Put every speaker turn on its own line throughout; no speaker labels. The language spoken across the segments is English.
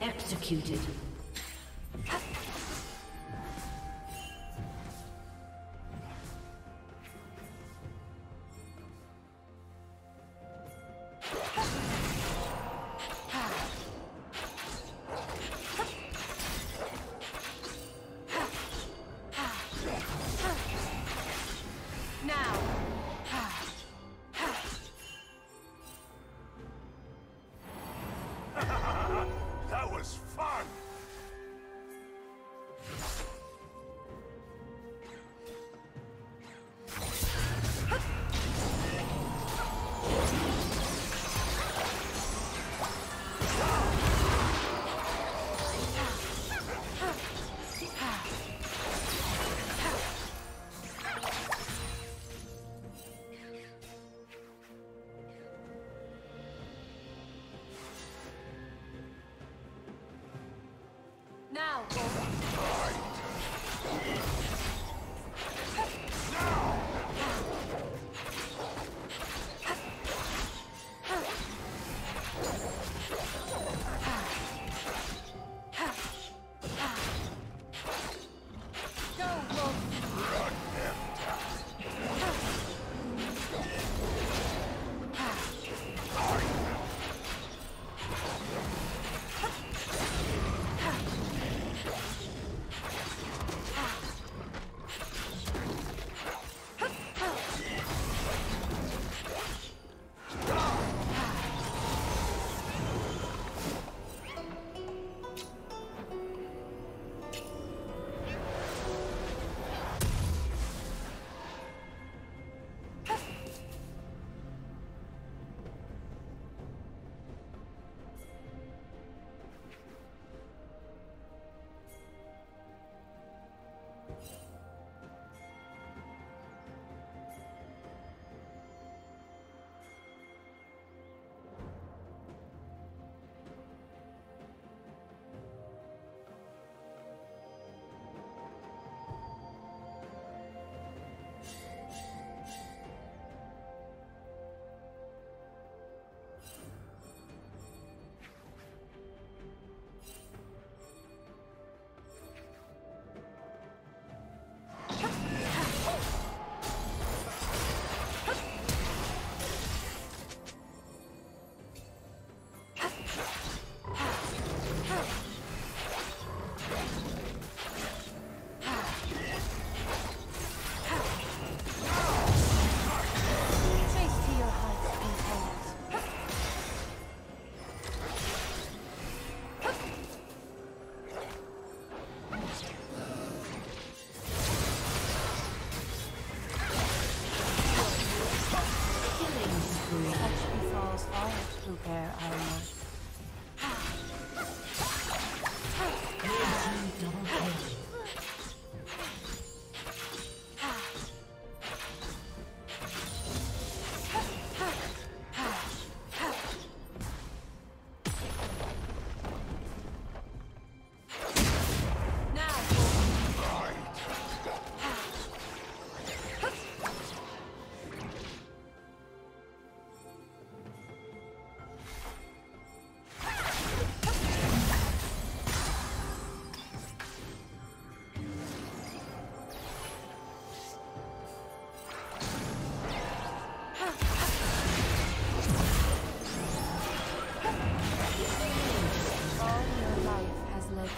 Executed.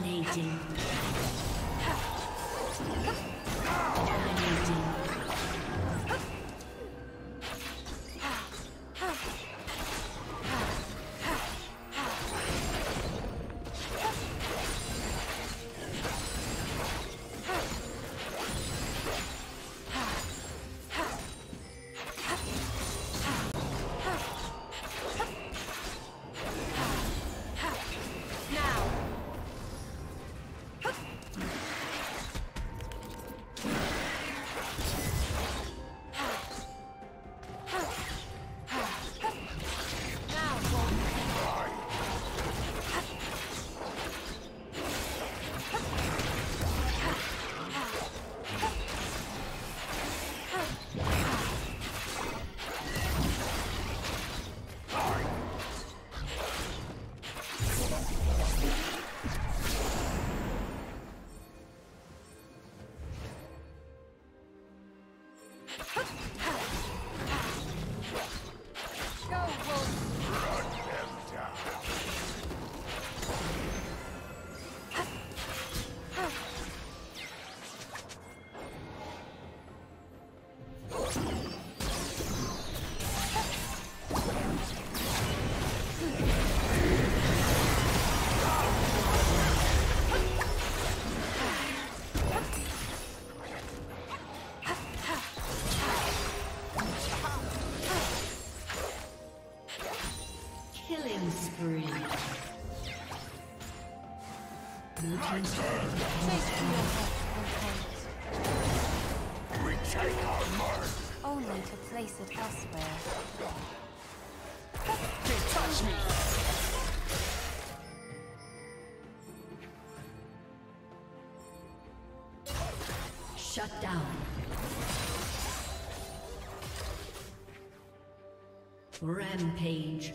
Dominating.
Shut down. Rampage.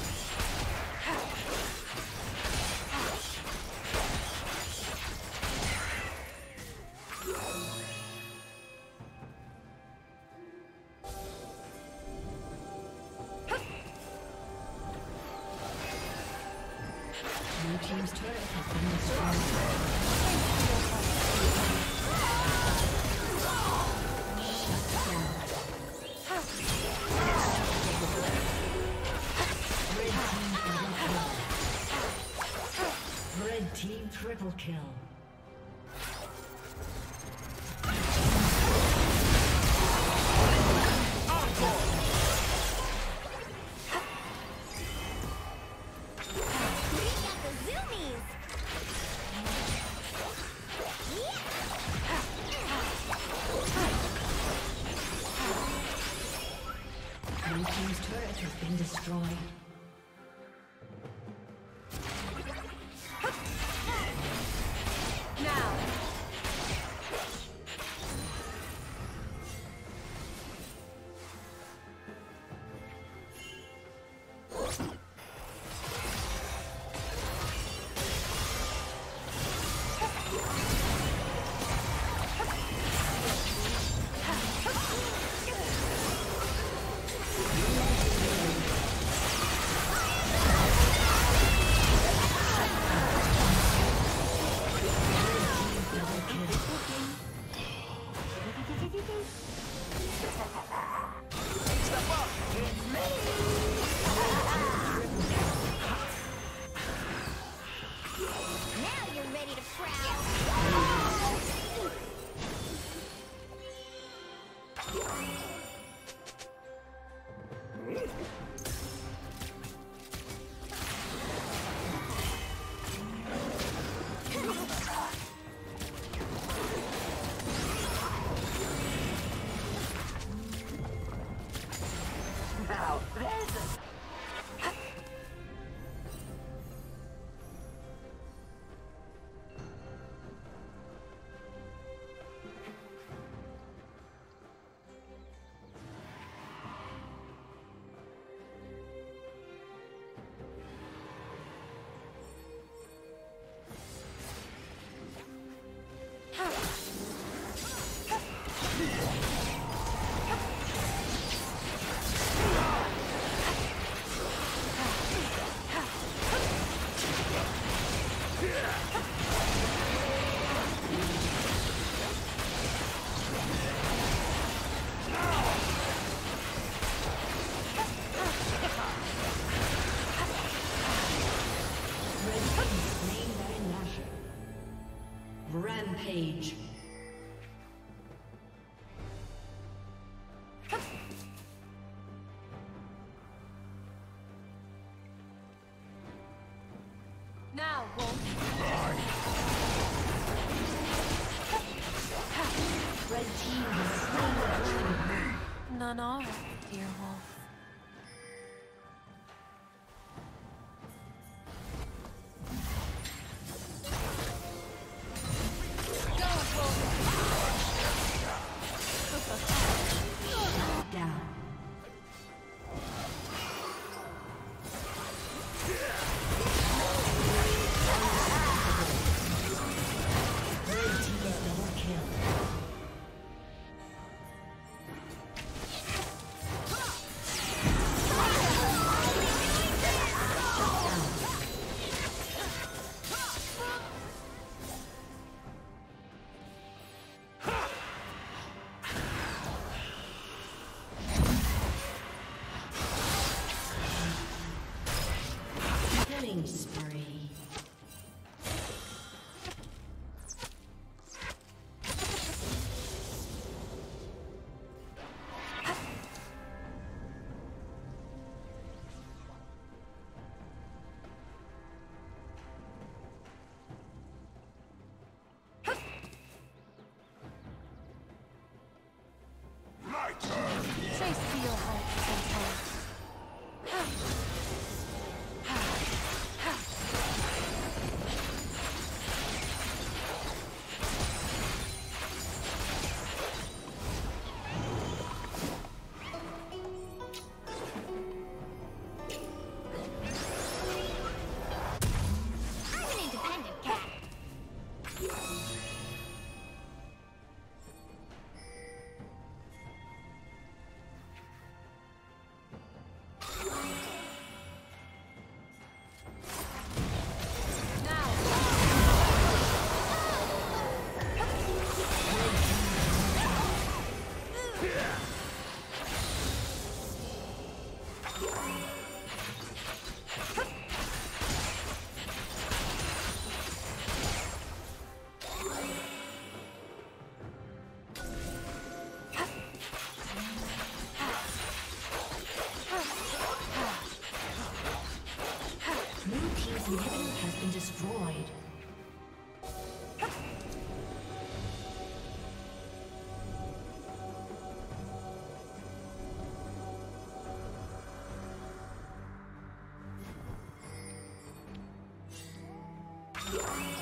kill.
Now,
Killing spree. Destroyed.
Not